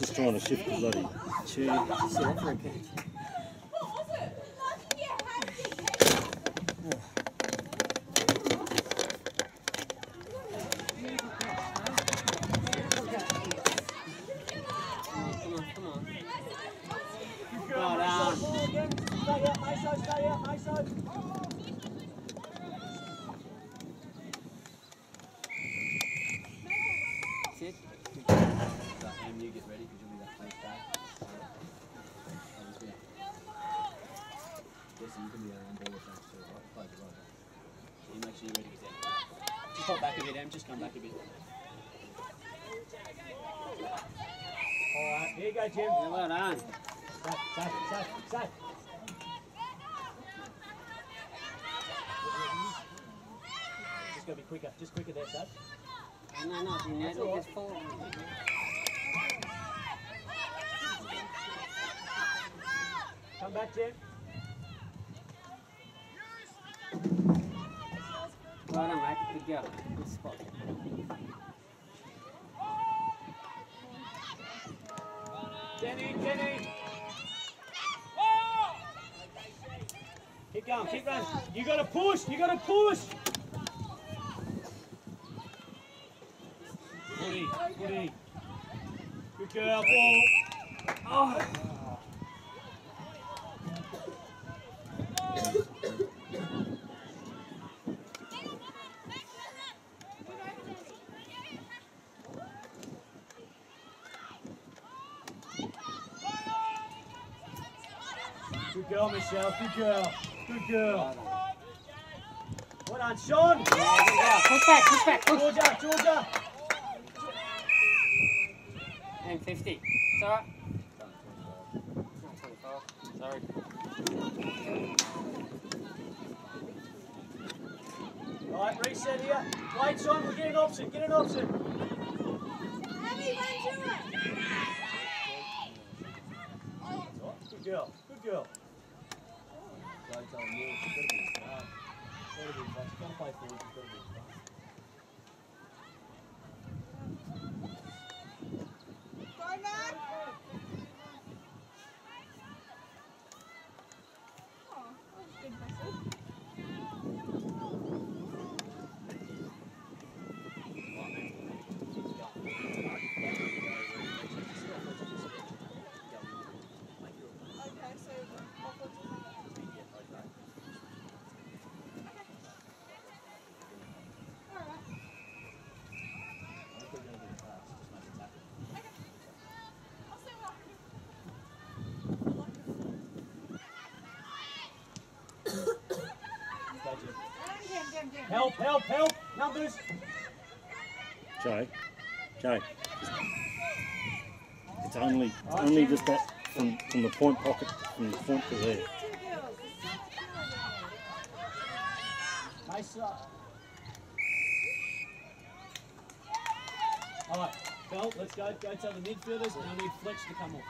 just trying to shift the bloody chair. See that for a catch. Come on, come on. Good girl, Maso. Wall again. Stay out, Maso, stay out, Maso. Sit. Em, you get ready because you'll be that place back. I'll just be Jesse, you can be around ball or something too, right? Play the right. So you make sure you're ready to get Just pop back a bit, Em. Just come back a bit. All right, here you go, Jim. Yeah, well done. Safe, safe, safe, safe. Just gotta be quicker, just quicker there, Safe. No, no, no, That's look, all it's full. Jim. Well done, mate. Good go. Good spot. Jenny, Jenny. Keep going, keep running. You gotta push, you gotta push. Footy, footy. Good girl, ball. Girl, Michelle. Good girl. Good girl. Well done, Sean. Push back, push back, push. Georgia, Georgia. And 50. It's alright. Sorry. Right, reset here. Wait, Sean, we're getting option. Get an option. Good girl. Good girl. So I tell you, it's gotta be smart. Gotta be fast. Can't play forward, it's gotta be fast. Help, help, help. Numbers. Jay, Jay. It's only only just that from, from the point pocket from the point to there. Nice. uh, All right, Phil, let's go. Go tell the midfielders, and I need Fletch to come off.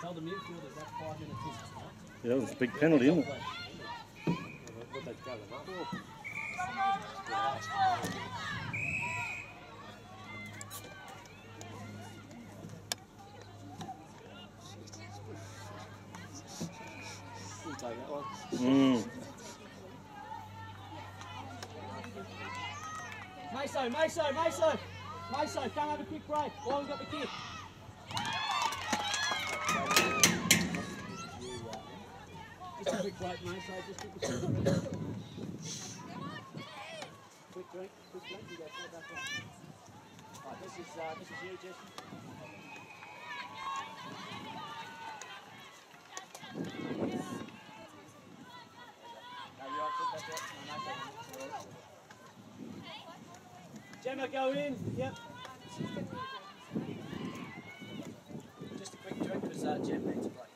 Tell the midfielders that's five minutes in. all right? Yeah, that was a big penalty, isn't it? Mm. Maso, Maso, Maso, Maso, come have a quick break. We've got the kick. Just a quick break, Maso. Just quick, quick break. Drink, quick drink. You go further back. Right, this is uh, this is you, Jesse. Gemma, go in. Yep. Just a quick drink because uh, Jem needs a break.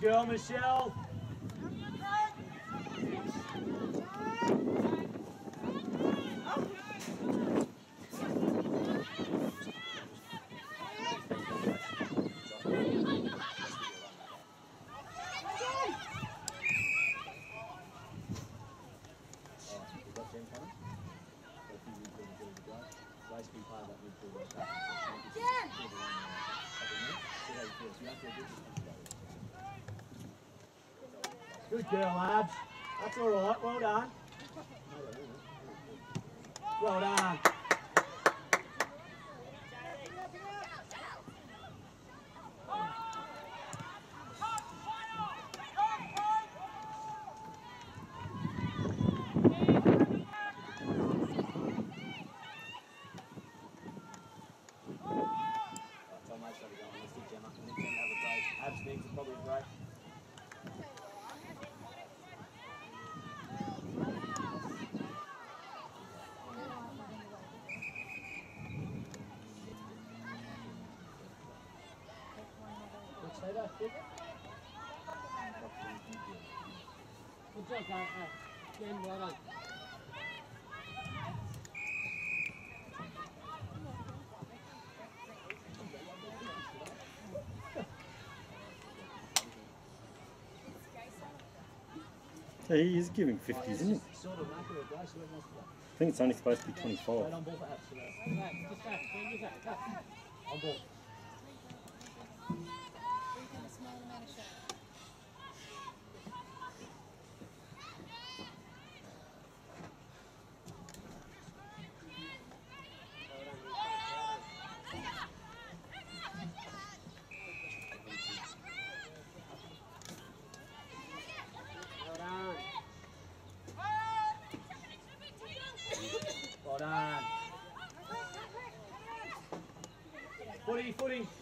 Go, Michelle. Girl, Michelle. Good girl, Abs. That's all right. Well done. Well done. Abs needs probably a break. Good job, guys. Uh, Jen, well done. So he is giving 50s, isn't he? I think it's only supposed to be 25. Footy, footy.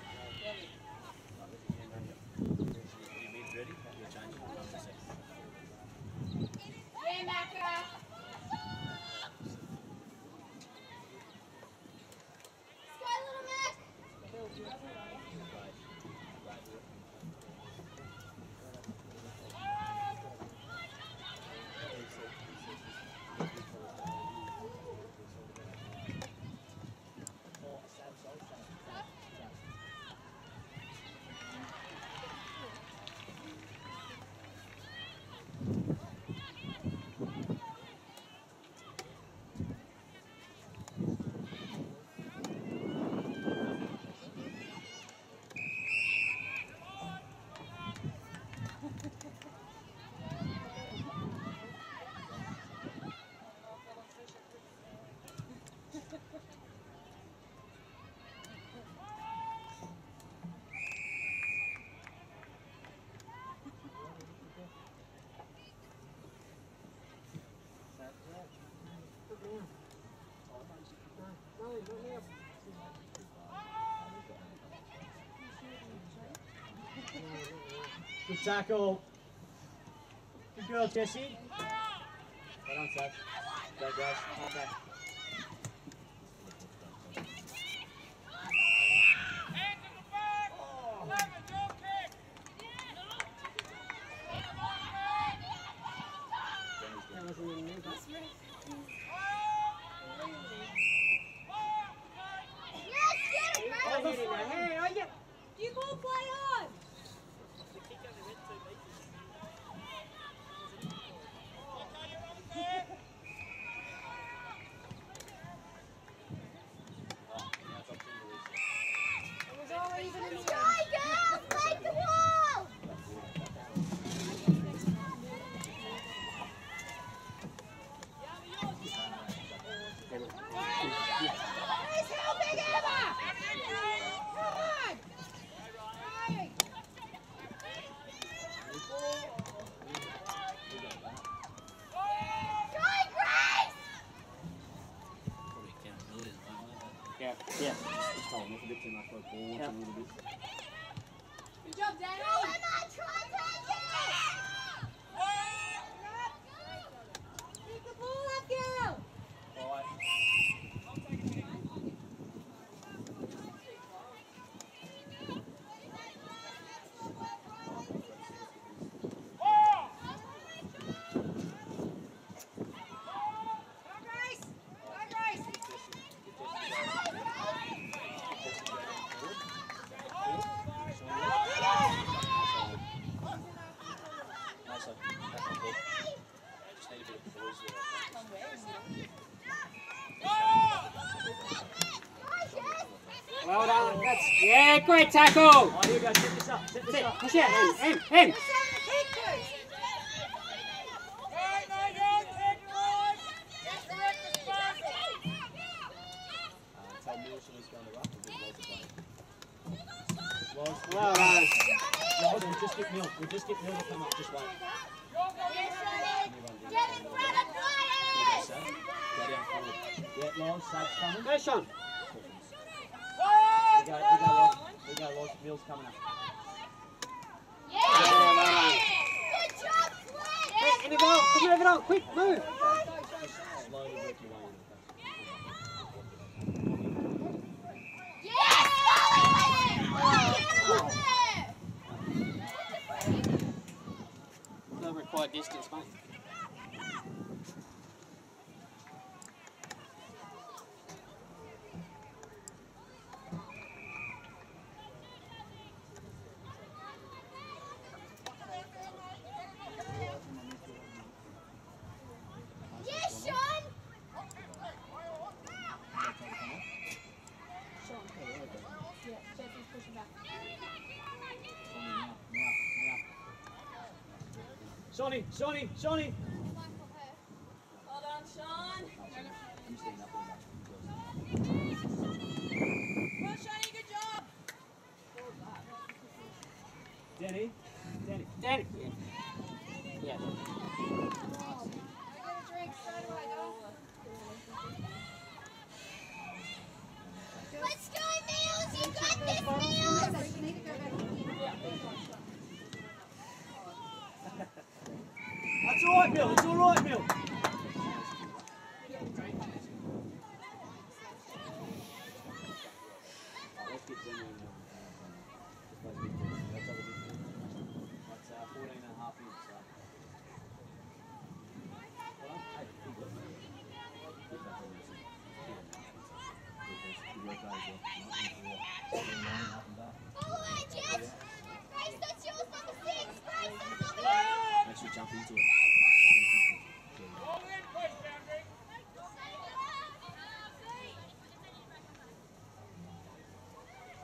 Good tackle. Good girl, Jesse. Right on, Seth. Go, guys. yeah. upright tackle. Oh, here we go. Set this up. Set this Set. up. Push out. Aim, aim, aim. out, quick, move! Yes! Distance, mate. Johnny. bullet bill.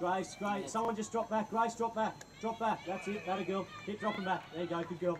Grace, great. Someone just drop back. Grace, drop back. Drop back. That's it. That a girl. Keep dropping back. There you go. Good girl.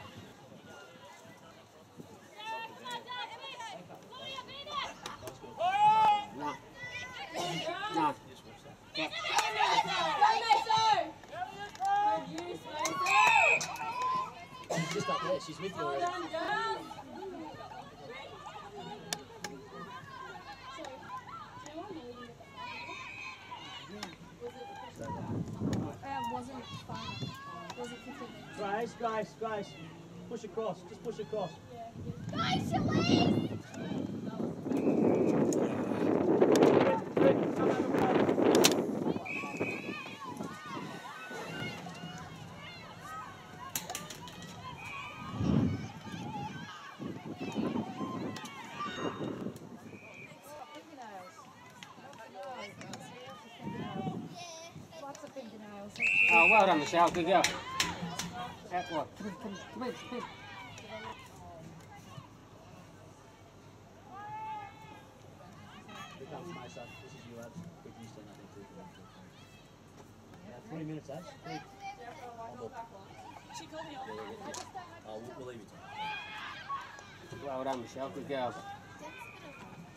No. No. She's just up there. She's with you already. wasn't fun. Wasn't 15 minutes. Grace, Grace, Grace. Push across. Just push across. Guys, Shalise! Quick, quick, come over, come. Lots of fingernails. Oh, well done, Michelle. Good girl. That one. Come in, come in, come in, come in. Here comes Mason. This is you, Abs. Quick, you stand up there too. Yeah, 20 minutes, Abs. Quick. She called me. Oh, we'll, we'll leave you to Well done, Michelle. Good girl.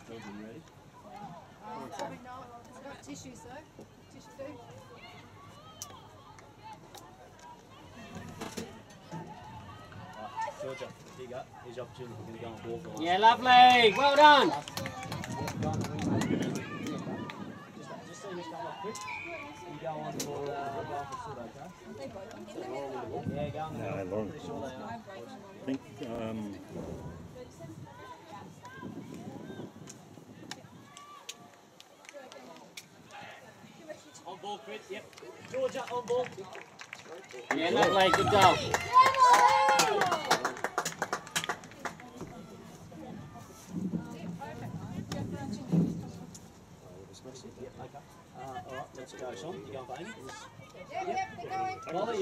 George, you ready? Probably not. Got tissues though. Tissue food. Georgia, go. Here's your opportunity. We're going to go on ball for Yeah, lovely. Well done. Yeah, go on the wing, mate. Just, just see this come up quick. You go on for, go on for Sud, okay? Yeah, go on No, ball. Lauren. Pretty sure they are. I think um, On ball, Chris. Yep. Georgia, on ball. Yeah. Yep, okay. Uh, alright, let's go.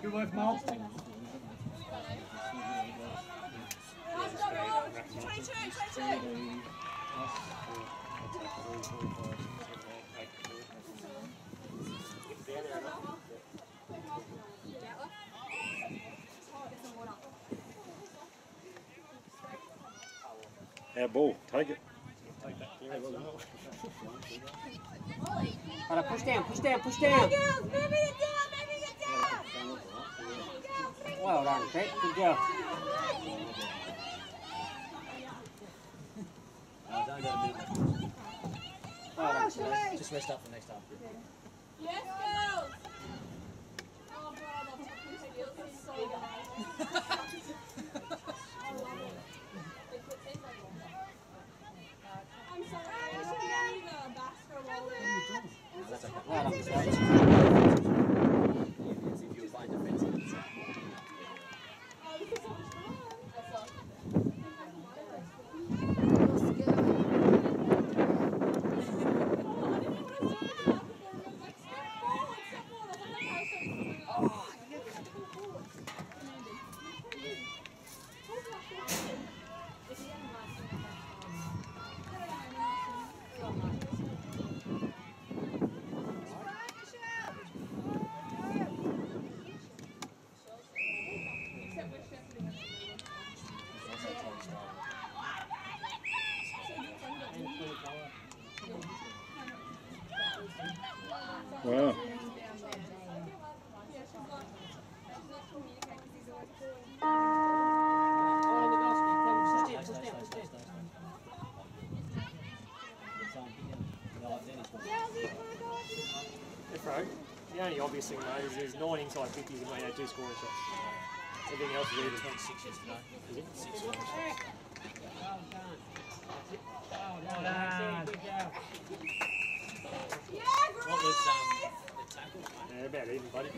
Good the work, Mal. Nice job, girl. 22, 22. Our ball. Take it. Right, push down, push down, push down. Girls, it down, moving it down. Girls, bring Well done, Craig. Good girl. Don't go to middle. Well done, Celeste. Just rest up for next half. Yes, girls. Oh, God, I love tackling skills. It's so good. I'm sorry, I should be on the basketball. That's okay. Well done, Michelle. It's if you're playing defensive. it's, uh, Oh, this is so much fun. That's all. Oh, I didn't know what I was doing with the basketball. I was like, step forward, step forward. I was like, okay, so- Oh, Except we're shifting it. it's also Tom's style. Wow. Yeah, she's not, she's not communicating because he's always calling. Oh, in the basket. Come on, Stay, Push down, stay, push down, stay, push stay, down. stay. It's on, yeah. No, like Dennis was. Efro, the only obvious thing though is there's nine inside 50s and they had two scoring shots. Everything else is even. 26 yesterday. Is it? Six scoring shots. Well done. Well done. Good girl. What was um, the Yeah, about even, buddy.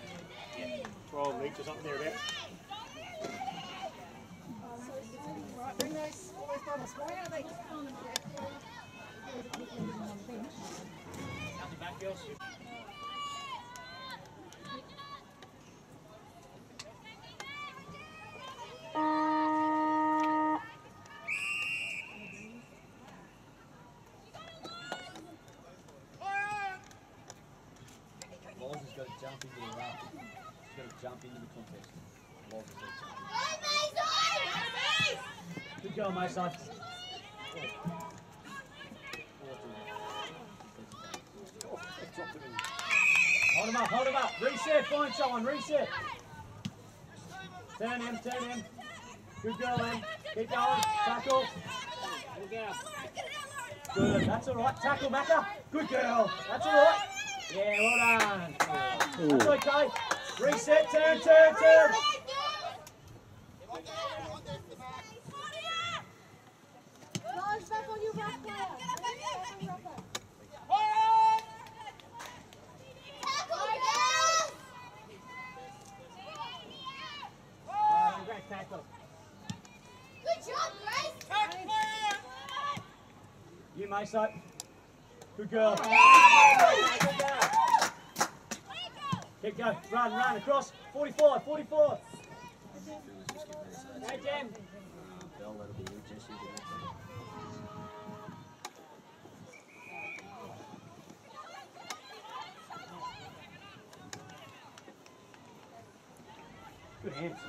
12 each or something thereabouts. Right, bring those, all those bottles. Why are they? Coming back, girls. Jump into the round. He's got to jump into the contest. Love the seat. Good girl, my son. Hold him up, hold him up. Reset, find someone, reset. Turn him, turn him. Good girl, Em. Keep going. Tackle. Good, that's all right. Tackle, Macca. Good girl. That's all right. Yeah, well done. That's okay. Reset, turn, turn, turn. Guys, back on your back player. Back on your back. Tackle, girls! Great tackle. Good job, Grace. You, Maso. Good girl. Keep going. Run, run. Across. 45, 44. Hey, Jen. Bell, that'll be you, Jesse. do that thing. Good hands.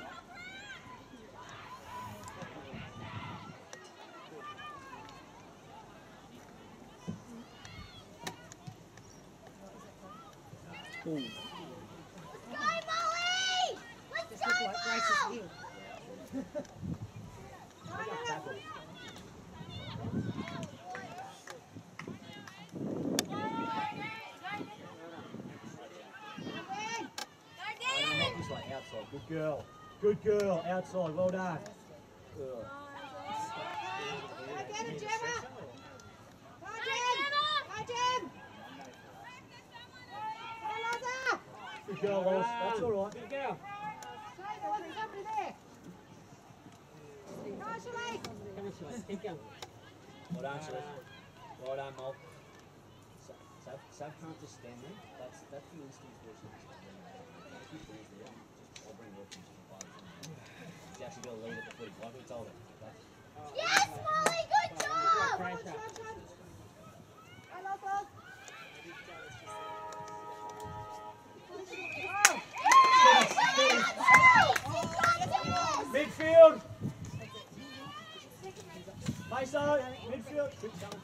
Ooh. Go, Molly! Let's go, Mo! Tackle. Knock this way, outside. Good girl. Good girl. Outside. Well done. Good. Get it, Gemma! Go, Gem! Go, Gem! Go, Liza! Good girl, Lois. That's all right. Good girl. Sorry, there wasn't somebody there. Go, Shirley! Well done, Sharif. Well done, Mol. Sab, Sab, Sab can't just stand there. That's that's the instinct for Yes, Molly! Good job! Shot. Go, Liza! Midfield. Maso. Midfield. Oh, Good job.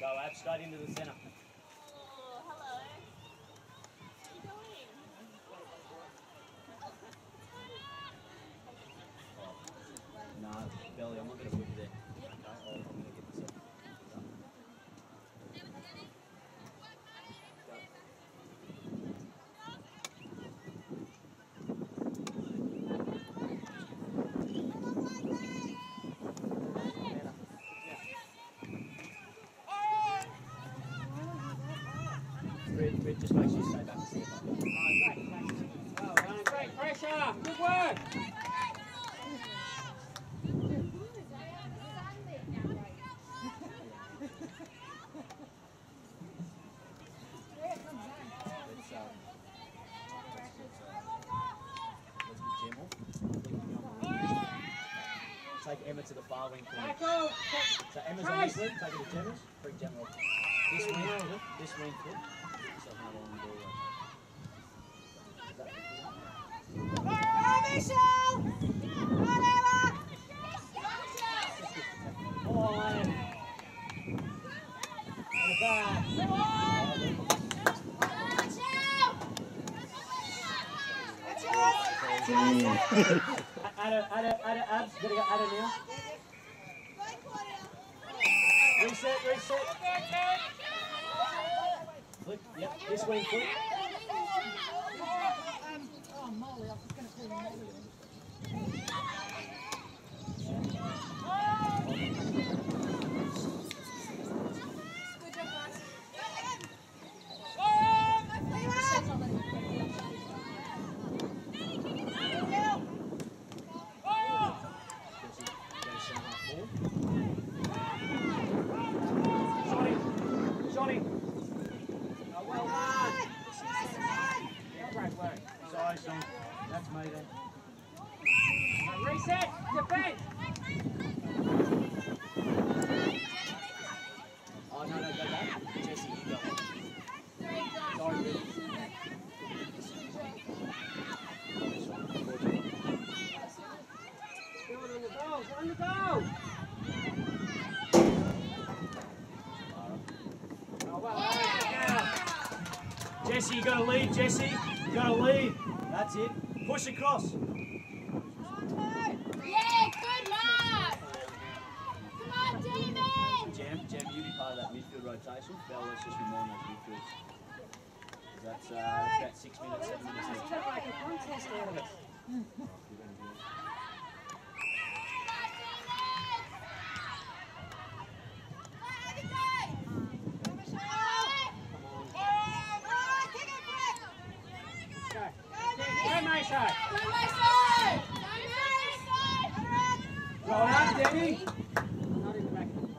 Go, Ab, straight into the centre. No, Belly, I'm not going to put you there. Okay? I'll, I'm going to get this up. Red, Red, just make sure you stay back and see if I can. Well done, great pressure. Good work. Let's, let's get, let's get Jem off. Take Emma to the far wing corner. So Emma's on this wing, take her to Gemma's, bring Gemma off. This wing, this wing foot. So how long we go, uh, is that the corner? Go, Michelle! Go, Ella! Oh, Em. At the back. Damn. Add a, add a, add a, abs. Gotta go, add. Reset, reset. Flick, yep, this wing flick. Jesse, go to centre half forward. Shot him. Shot him. Jesse, you got to lead, Jesse. You got to lead. That's it. Push across. Yeah, good mark. Come on, Damon. Jam, Jam, you be part of that midfield rotation. Bell, let's just be more on those midfields. 'Cause That's, uh, that's about six minutes, seven minutes each. Make a contest out of it. Go. Go, Maso. Go, Mason. Well done, Denny. Not in the back of the line.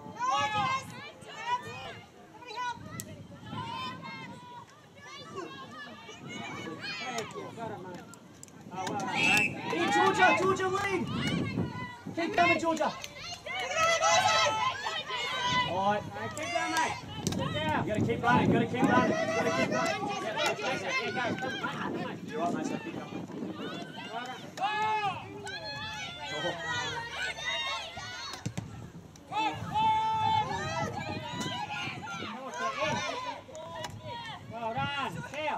Thank you. Got it, mate. Oh, well done, mate. Here, Georgia, Georgia, lead. Georgia. All right. Keep going, mate. You got to keep running. You got to keep running. You got to keep running. Yeah, go. Come on, on. You're right, mate. Keep going. Oh. Well done. Tail.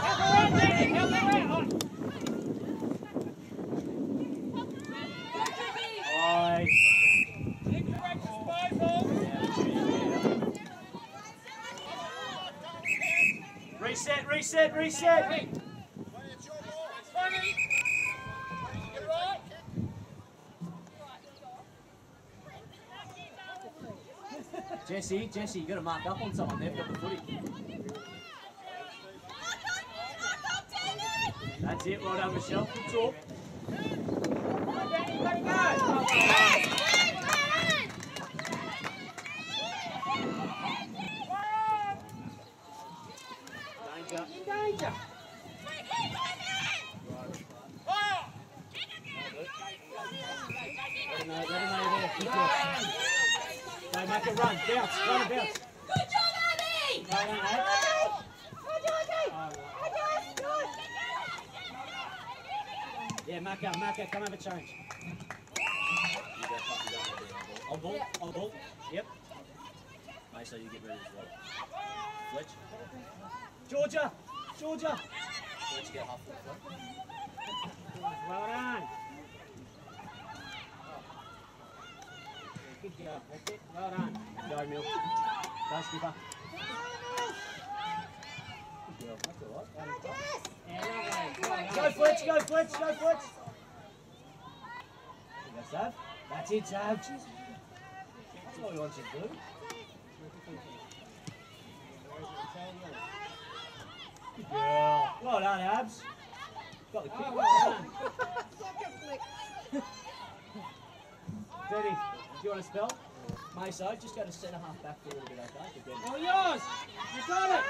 Help her out, Danny. Help her out. All right. Reset, reset, reset. Jesse, Jesse, you got to mark up on someone. They've got the footy. That's it. Well done, Michelle. Good talk. Danny, let go. Danger. In danger. Let him know, let him know there. Good talk. Go, make it run. Bounce, run and bounce. Good job, Abby. Well done, Ab. Yeah, Maka, Maka, come have a change. You go, fuck, you go, there, on ball. On ball, on ball. Yep. Mate, so you get ready as well. Fletch, Georgia, Georgia. Fletch, get half Fletch. Well done. Good job. That's it. Well done. Go, Mill. Go, skipper. Good girl. That's all right. Lovely. Go, Fletch, go, Fletch, go, Fletch. That's Sav. That's it, Sav. That's what we want you to do. Good girl. Well done, Abs. Got the kick. Oh, well done. Daddy, do you want to spell? Meso, just go to centre half back for a little bit, okay? Good girl. All oh, yours. You got it.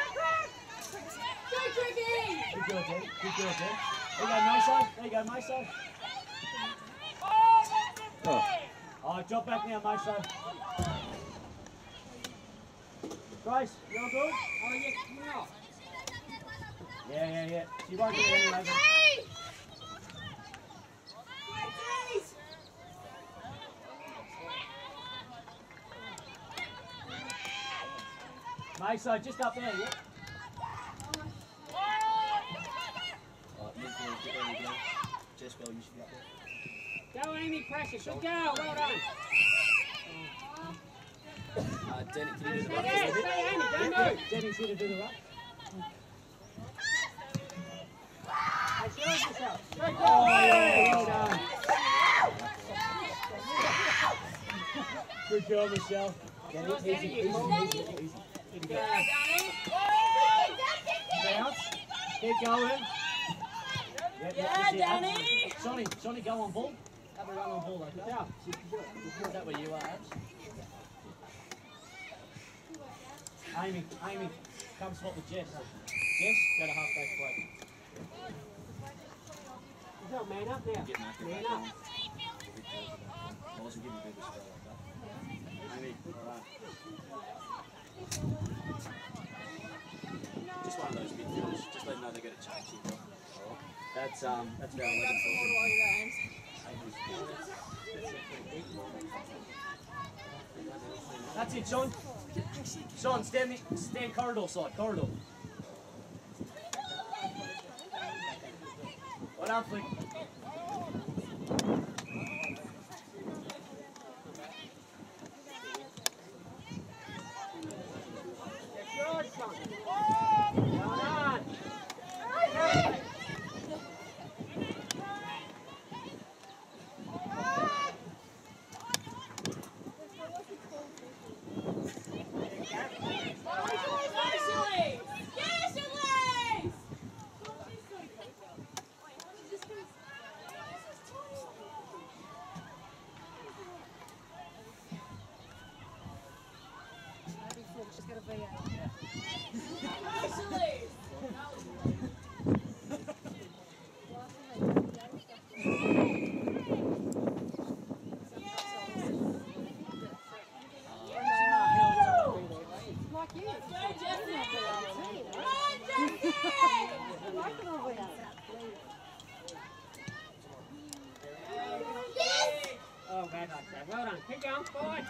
Go, Tricky. Good girl, Daddy. Good girl, Daddy. There you go, Meso. There you go, Meso. Oh, Oh, drop back now, Meso. Grace, you all good? Oh, yes, you're not. Yeah, yeah, yeah. She won't get it anyway. but- Meso, just up there, yeah? Alright, midfield, get ready, go. Jess, Bell, you should be up there. Go, Amy. Pressure. She'll go. Well done. Uh, Denny, can you do the Stay ruck there. a little bit? Stay, Amy. Don't Yeah, move. Denny's here to do the ruck. That's yours, Michelle. Good goal. yeah, well done. Good girl, Michelle. Denny, Nice, easy, easy, easy, easy. Good go. Bounce. Keep going. Yep, yep, Yeah, that's. Danny. Sonny, Sonny, go on ball. Have a run on ball, okay? Good job. Is that where you are, Abs? Amy, Amy, come swap with Jess. Jess, go to half back play. Just one of those. Just let them know they're going to you. That's, um, that's about 11 That's it, Sean. Sean, stand, the, stand corridor side, corridor. Well Flick. yes! Well done. Keep going. Forward.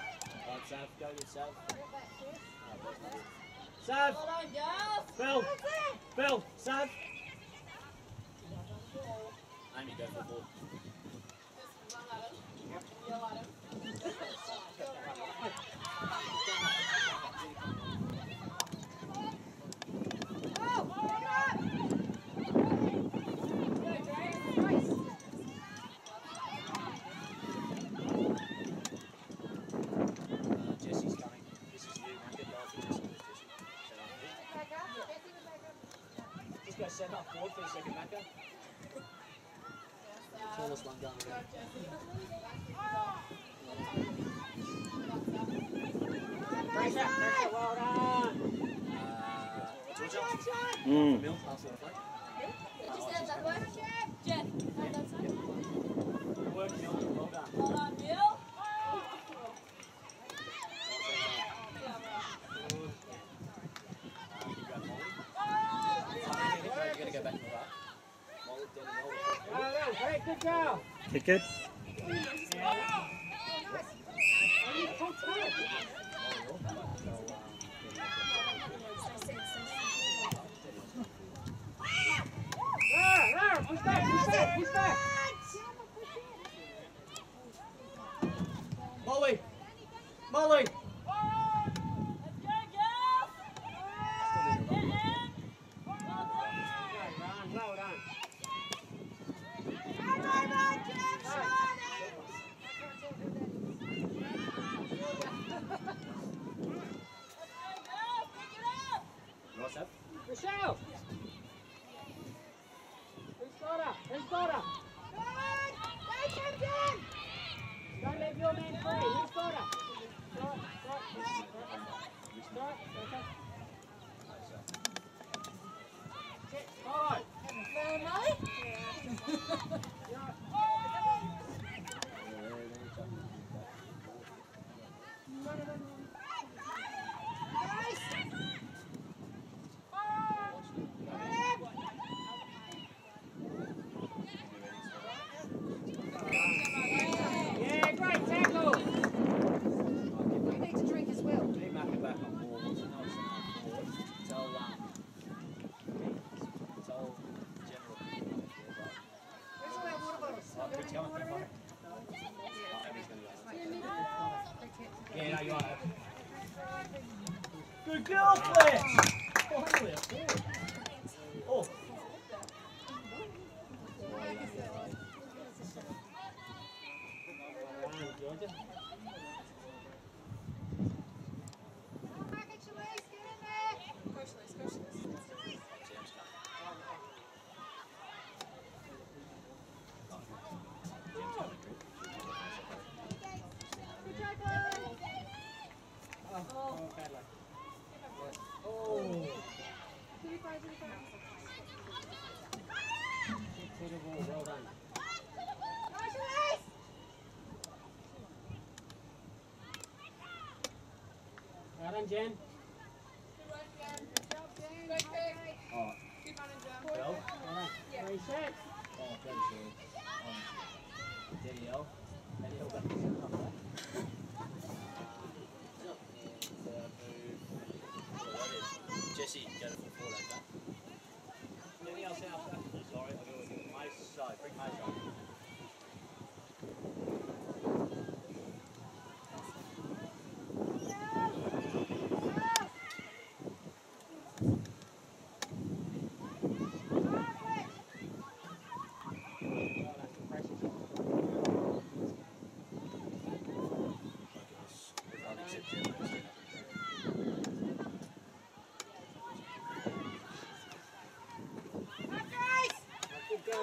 Mm. Kick it. Yeah. He's back, he's back, he's back. Molly! Molly! And.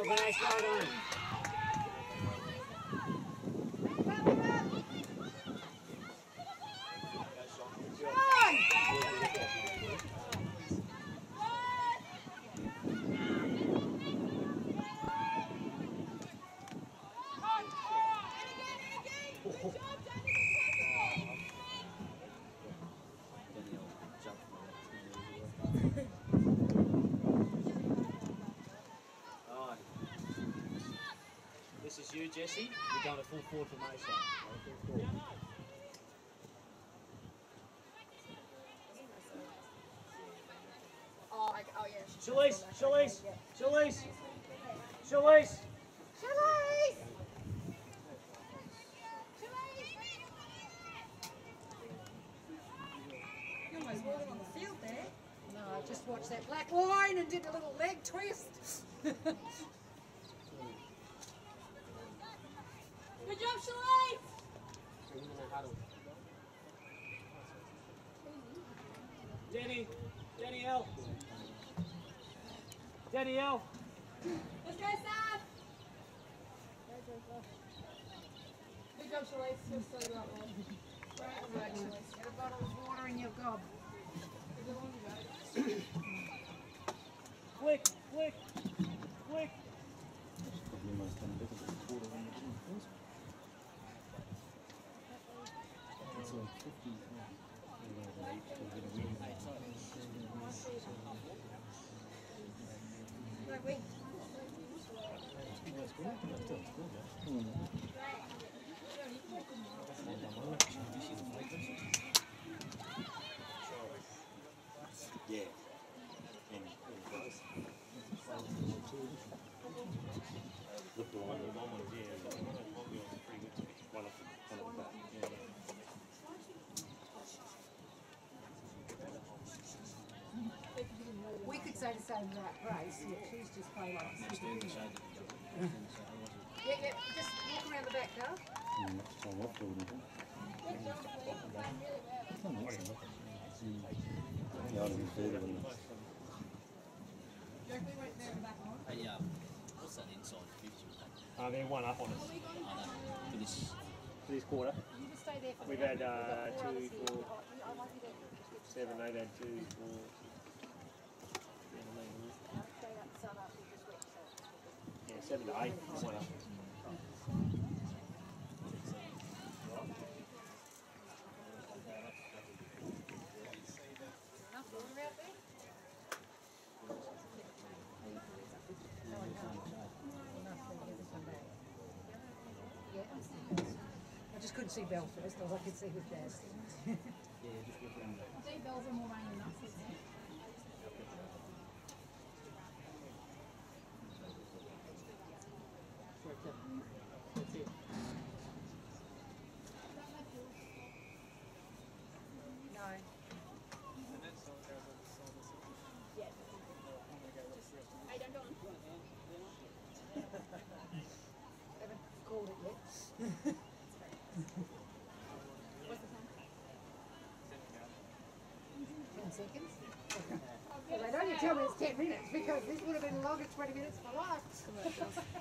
Very nice, well done. This is you, Jesse. You're going to full forward formation. Go full forward. Oh, I, oh yeah. she- Shalise, Shalise, Shalise, Shalise. You almost walked on the field there. No, I just watched that black line and did a little leg twist. Good job, Shalane. Denny, Denny L. Denny L. Let's go, Sam. Good job, Shalane. You're so right, man. Right, Shalane. Get a flick. Probably almost done better than a quarter than we did in the first one. It's like 50. uh, you know, they each will get a win. No, we. That's good. That's good. That's good. Hmm. Yeah. And, and guys. Look, the one, the one was, yeah, the one was pretty good. One of the, one of the back, yeah. We could say the same about Grace, yet she's just played like Yeah, yeah, just walk around the back, girl. Mm, that's on off field, isn't it? Yeah, I'd be better than that. Hey, um, what's that inside 50? Uh, they're one up on us For this. for this quarter. You just stay there for We've the had uh, four two, others here. four, I want you to seven. They've had two, four. stay up, sun up, you just wet yourself. Yeah, seven to eight. One up. Enough water out there? No, I can't. Enough for the others come back. Yeah, I see Bells. I just couldn't see Bell first, all I could see was Jazz. I think bells are more rain than us, isn't it? No. I don't know. Haven't called it yet. What's the time? Ten seconds? Well, they don't you tell me it's ten minutes, because this would have been the longest twenty minutes of my life.